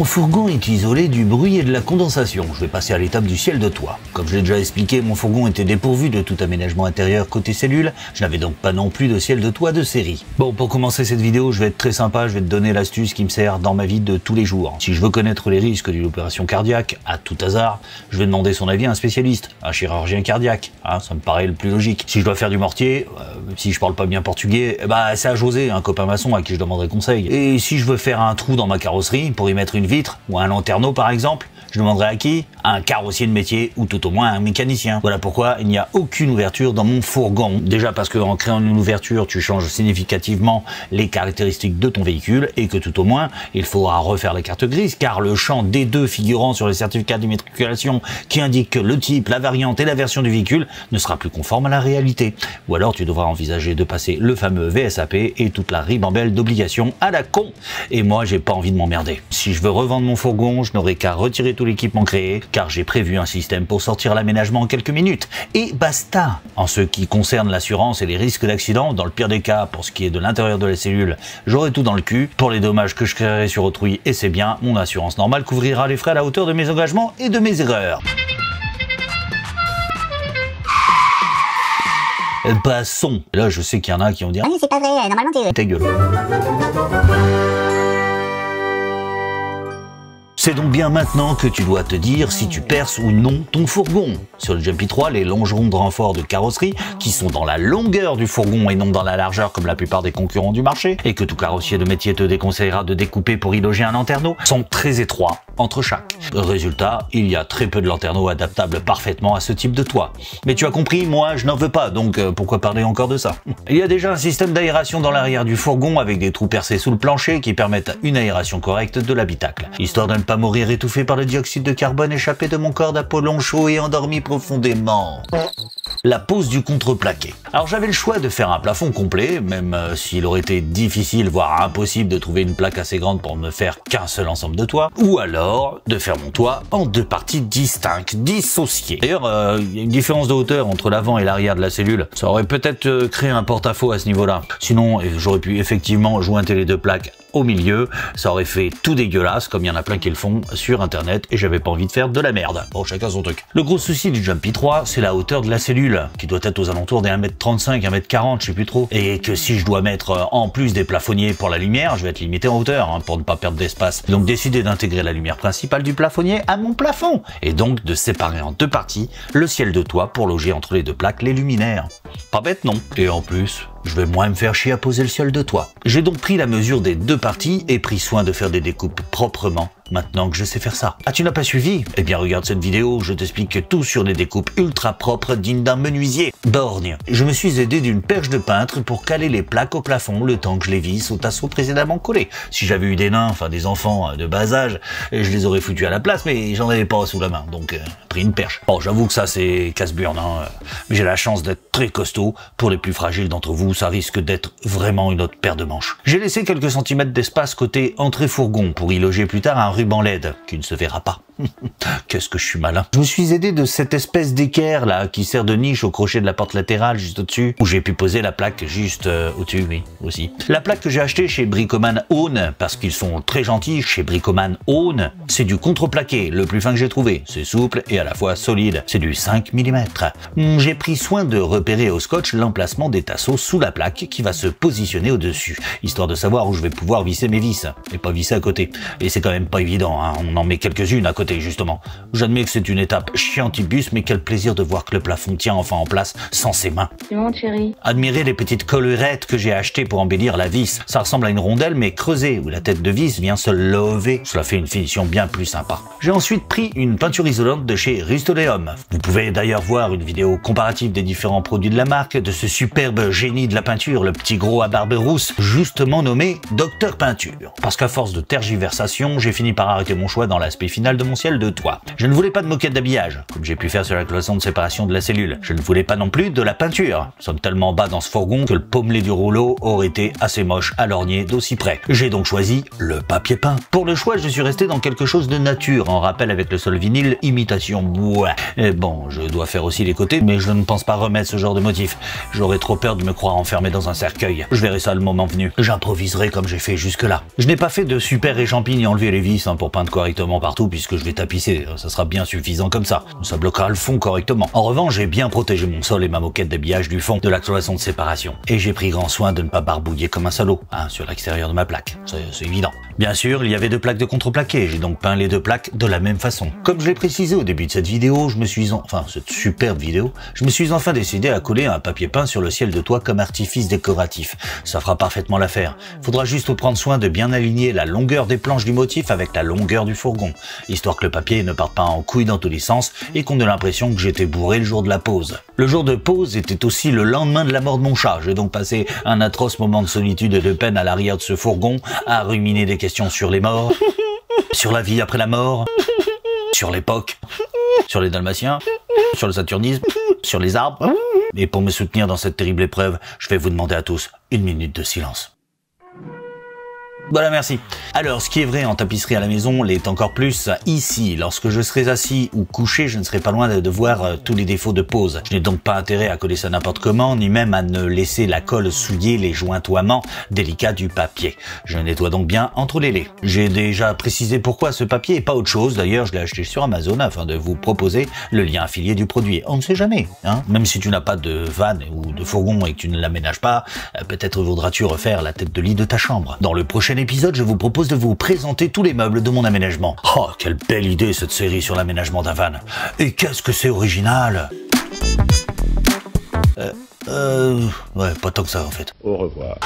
Mon fourgon est isolé du bruit et de la condensation. Je vais passer à l'étape du ciel de toit. Comme je l'ai déjà expliqué, mon fourgon était dépourvu de tout aménagement intérieur côté cellule. Je n'avais donc pas non plus de ciel de toit de série. Bon, pour commencer cette vidéo, je vais être très sympa. Je vais te donner l'astuce qui me sert dans ma vie de tous les jours. Si je veux connaître les risques d'une opération cardiaque, à tout hasard, je vais demander son avis à un spécialiste, un chirurgien cardiaque. Hein, ça me paraît le plus logique. Si je dois faire du mortier, euh, si je parle pas bien portugais, bah c'est à José, un copain maçon à qui je demanderai conseil. Et si je veux faire un trou dans ma carrosserie pour y mettre une vitre ou un lanterneau par exemple, je demanderai à qui? Un carrossier de métier ou tout au moins un mécanicien. Voilà pourquoi il n'y a aucune ouverture dans mon fourgon. Déjà parce qu'en créant une ouverture, tu changes significativement les caractéristiques de ton véhicule et que tout au moins, il faudra refaire la carte grise car le champ des deux figurant sur les certificats d'immatriculation qui indique que le type, la variante et la version du véhicule ne sera plus conforme à la réalité. Ou alors tu devras envisager de passer le fameux VSAP et toute la ribambelle d'obligations à la con. Et moi, j'ai pas envie de m'emmerder. Si je veux revendre mon fourgon, je n'aurai qu'à retirer tout l'équipement créé, car j'ai prévu un système pour sortir l'aménagement en quelques minutes. Et basta En ce qui concerne l'assurance et les risques d'accident, dans le pire des cas, pour ce qui est de l'intérieur de la cellule, j'aurai tout dans le cul. Pour les dommages que je créerai sur autrui, et c'est bien, mon assurance normale couvrira les frais à la hauteur de mes engagements et de mes erreurs. Passons. Là, je sais qu'il y en a qui vont dire Ah mais c'est pas vrai, normalement t'es... ta gueule. C'est donc bien maintenant que tu dois te dire si tu perces ou non ton fourgon. Sur le Jumpy 3, les longerons de renfort de carrosserie, qui sont dans la longueur du fourgon et non dans la largeur comme la plupart des concurrents du marché, et que tout carrossier de métier te déconseillera de découper pour y loger un lanterneau, sont très étroits entre chaque. Résultat, il y a très peu de lanterneaux adaptables parfaitement à ce type de toit. Mais tu as compris, moi je n'en veux pas, donc euh, pourquoi parler encore de ça? Il y a déjà un système d'aération dans l'arrière du fourgon avec des trous percés sous le plancher qui permettent une aération correcte de l'habitacle, histoire de ne pas mourir étouffé par le dioxyde de carbone échappé de mon corps d'Apollon chaud et endormi profondément. La pose du contreplaqué. Alors j'avais le choix de faire un plafond complet, même euh, s'il aurait été difficile, voire impossible de trouver une plaque assez grande pour ne faire qu'un seul ensemble de toit, ou alors de faire mon toit en deux parties distinctes, dissociées. D'ailleurs, euh, y a une différence de hauteur entre l'avant et l'arrière de la cellule. Ça aurait peut-être euh, créé un porte-à-faux à ce niveau-là. Sinon, j'aurais pu effectivement jointer les deux plaques au milieu, ça aurait fait tout dégueulasse comme il y en a plein qui le font sur internet et j'avais pas envie de faire de la merde. Bon, chacun son truc. Le gros souci du Jumpy 3, c'est la hauteur de la cellule qui doit être aux alentours des 1m35, 1m40, je sais plus trop. Et que si je dois mettre euh, en plus des plafonniers pour la lumière, je vais être limité en hauteur hein, pour ne pas perdre d'espace. Donc décider d'intégrer la lumière principale du plafonnier à mon plafond et donc de séparer en deux parties le ciel de toit pour loger entre les deux plaques les luminaires. Pas bête non? Et en plus, je vais moins me faire chier à poser le ciel de toit. J'ai donc pris la mesure des deux parties et pris soin de faire des découpes proprement maintenant que je sais faire ça. Ah, tu n'as pas suivi? Eh bien, regarde cette vidéo, je t'explique tout sur des découpes ultra propres dignes d'un menuisier. Borgne. Je me suis aidé d'une perche de peintre pour caler les plaques au plafond le temps que je les visse au tasseau précédemment collé. Si j'avais eu des nains, enfin des enfants euh, de bas âge, je les aurais foutus à la place, mais j'en avais pas sous la main, donc euh, pris une perche. Bon, j'avoue que ça c'est casse-burne, hein, mais j'ai la chance d'être très costaud. Pour les plus fragiles d'entre vous, ça risque d'être vraiment une autre paire de manches. J'ai laissé quelques centimètres d'espace côté entrée fourgon pour y loger plus tard un ruban LED qui ne se verra pas. Qu'est-ce que je suis malin. Je me suis aidé de cette espèce d'équerre là qui sert de niche au crochet de la porte latérale juste au-dessus où j'ai pu poser la plaque juste euh, au-dessus, oui, aussi. La plaque que j'ai achetée chez Bricoman Own parce qu'ils sont très gentils chez Bricoman Own, c'est du contreplaqué, le plus fin que j'ai trouvé. C'est souple et à la fois solide. C'est du 5 mm. J'ai pris soin de repérer au scotch l'emplacement des tasseaux sous la plaque qui va se positionner au-dessus, histoire de savoir où je vais pouvoir visser mes vis et pas visser à côté. Et c'est quand même pas évident, hein. on en met quelques-unes à côté justement. J'admets que c'est une étape chiantibus, mais quel plaisir de voir que le plafond tient enfin en place sans ses mains. C'est bon, chérie. Admirez les petites collerettes que j'ai achetées pour embellir la vis. Ça ressemble à une rondelle, mais creusée, où la tête de vis vient se lever. Cela fait une finition bien plus sympa. J'ai ensuite pris une peinture isolante de chez Rust-Oleum. Vous pouvez d'ailleurs voir une vidéo comparative des différents produits de la marque, de ce superbe génie de la peinture, le petit gros à barbe rousse, justement nommé Docteur Peinture. Parce qu'à force de tergiversation, j'ai fini par arrêter mon choix dans l'aspect final de mon de toit. Je ne voulais pas de moquette d'habillage, comme j'ai pu faire sur la cloison de séparation de la cellule. Je ne voulais pas non plus de la peinture. Nous sommes tellement bas dans ce fourgon que le pommelé du rouleau aurait été assez moche à lorgner d'aussi près. J'ai donc choisi le papier peint. Pour le choix, je suis resté dans quelque chose de nature, en rappel avec le sol vinyle, imitation bois. Et bon, je dois faire aussi les côtés, mais je ne pense pas remettre ce genre de motif. J'aurais trop peur de me croire enfermé dans un cercueil. Je verrai ça le moment venu. J'improviserai comme j'ai fait jusque-là. Je n'ai pas fait de super échampis ni enlever les vis hein, pour peindre correctement partout puisque je vais tapisser. Ça sera bien suffisant comme ça. Ça bloquera le fond correctement. En revanche, j'ai bien protégé mon sol et ma moquette d'habillage du fond de l'accélération de séparation. Et j'ai pris grand soin de ne pas barbouiller comme un salaud hein, sur l'extérieur de ma plaque. C'est évident. Bien sûr, il y avait deux plaques de contreplaqué. J'ai donc peint les deux plaques de la même façon. Comme je l'ai précisé au début de cette vidéo, je me suis en... enfin cette superbe vidéo, je me suis enfin décidé à coller un papier peint sur le ciel de toit comme artifice décoratif. Ça fera parfaitement l'affaire. Faudra juste prendre soin de bien aligner la longueur des planches du motif avec la longueur du fourgon, histoire que le papier ne parte pas en couille dans tous les sens et qu'on ait l'impression que j'étais bourré le jour de la pause. Le jour de pause était aussi le lendemain de la mort de mon chat. J'ai donc passé un atroce moment de solitude et de peine à l'arrière de ce fourgon à ruminer des questions sur les morts, sur la vie après la mort, sur l'époque, sur les dalmatiens, sur le saturnisme, sur les arbres. Et pour me soutenir dans cette terrible épreuve, je vais vous demander à tous une minute de silence. Voilà, merci. Alors, ce qui est vrai en tapisserie à la maison l'est encore plus ici. Lorsque je serai assis ou couché, je ne serai pas loin de, voir euh, tous les défauts de pose. Je n'ai donc pas intérêt à coller ça n'importe comment, ni même à ne laisser la colle souiller les jointoiements délicats du papier. Je nettoie donc bien entre les laits. J'ai déjà précisé pourquoi ce papier et pas autre chose. D'ailleurs, je l'ai acheté sur Amazon afin de vous proposer le lien affilié du produit. On ne sait jamais, hein. Même si tu n'as pas de vanne ou de fourgon et que tu ne l'aménages pas, euh, peut-être voudras-tu refaire la tête de lit de ta chambre. Dans le prochain épisode, je vous propose de vous présenter tous les meubles de mon aménagement. Oh, quelle belle idée cette série sur l'aménagement d'un van. Et qu'est-ce que c'est original euh, euh, ouais, pas tant que ça en fait. Au revoir.